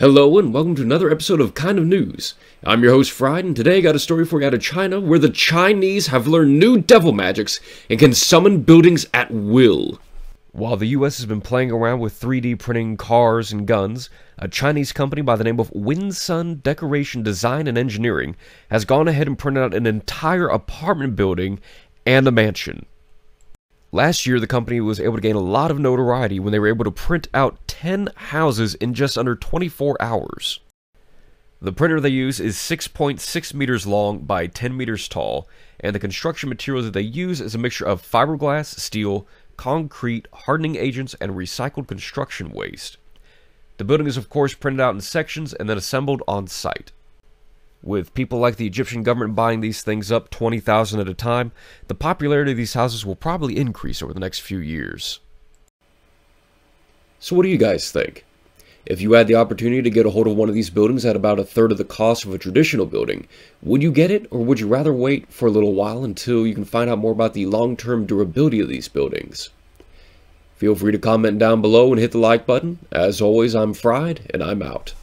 Hello and welcome to another episode of Kind of News. I'm your host Fryd, and today I got a story for you out of China where the Chinese have learned new devil magics and can summon buildings at will. While the US has been playing around with 3D printing cars and guns, a Chinese company by the name of Winsun Decoration Design and Engineering has gone ahead and printed out an entire apartment building and a mansion. Last year, the company was able to gain a lot of notoriety when they were able to print out 10 houses in just under 24 hours. The printer they use is 6.6 meters long by 10 meters tall, and the construction materials that they use is a mixture of fiberglass, steel, concrete, hardening agents, and recycled construction waste. The building is, of course, printed out in sections and then assembled on site. With people like the Egyptian government buying these things up 20,000 at a time, the popularity of these houses will probably increase over the next few years. So, what do you guys think? If you had the opportunity to get a hold of one of these buildings at about a third of the cost of a traditional building, would you get it or would you rather wait for a little while until you can find out more about the long term durability of these buildings? Feel free to comment down below and hit the like button. As always, I'm Fryd, and I'm out.